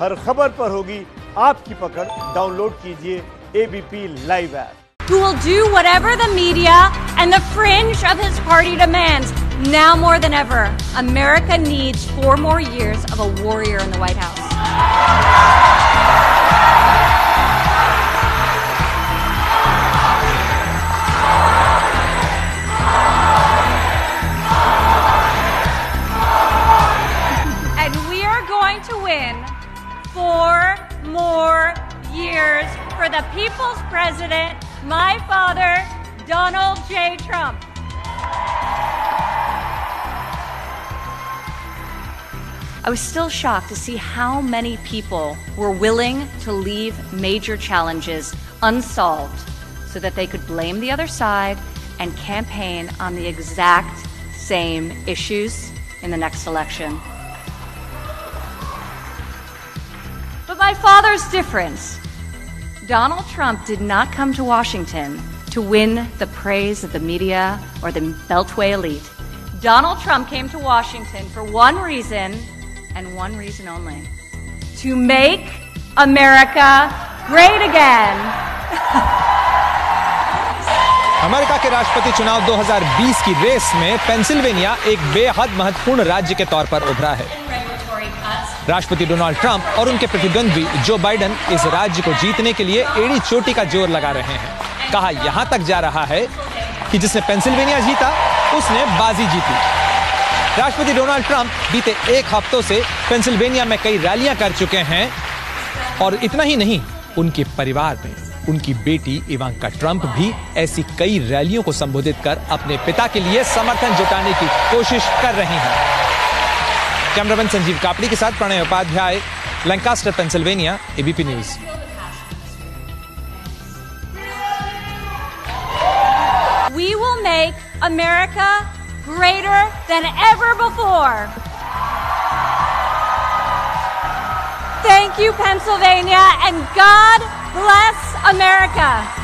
हर खबर पर होगी आपकी पकड़ डाउनलोड कीजिए ABP live app who will do whatever the media and the fringe of his party demands. Now more than ever, America needs four more years of a warrior in the White House. And we are going to win four more years for the people's president, my father, Donald J. Trump. I was still shocked to see how many people were willing to leave major challenges unsolved so that they could blame the other side and campaign on the exact same issues in the next election. my father's different. Donald Trump did not come to Washington to win the praise of the media or the Beltway elite. Donald Trump came to Washington for one reason and one reason only to make America great again. America के राष्ट्रपति चुनाव 2020 की race में Pennsylvania एक बेहद महत्वपूर्ण राज्य के तौर पर उभरा है राष्ट्रपति डोनाल्ड ट्रंप और उनके प्रतिद्वंद्वी जो बाइडन इस राज्य को जीतने के लिए एड़ी चोटी का ज़ोर लगा रहे हैं। कहा यहाँ तक जा रहा है कि जिसने पेंसिल्वेनिया जीता, उसने बाजी जीती। राष्ट्रपति डोनाल्ड ट्रंप बीते एक हफ्तों से पेंसिल्वेनिया में कई रैलियाँ कर चुके हैं और इतना ही नहीं, उनके परिवार में उनकी बेटी इवांका ट्रंप भी ऐसी कई रैलियों को संबोधित कर अपने पिता के लिए समर्थन जुटाने की कोशिश कर रही हैं। कैमरामैन संजीव कापड़ी के साथ Pranay Upadhyay Lancaster Pennsylvania ABP news We will make America greater than ever before. Thank you, Pennsylvania, and God bless America.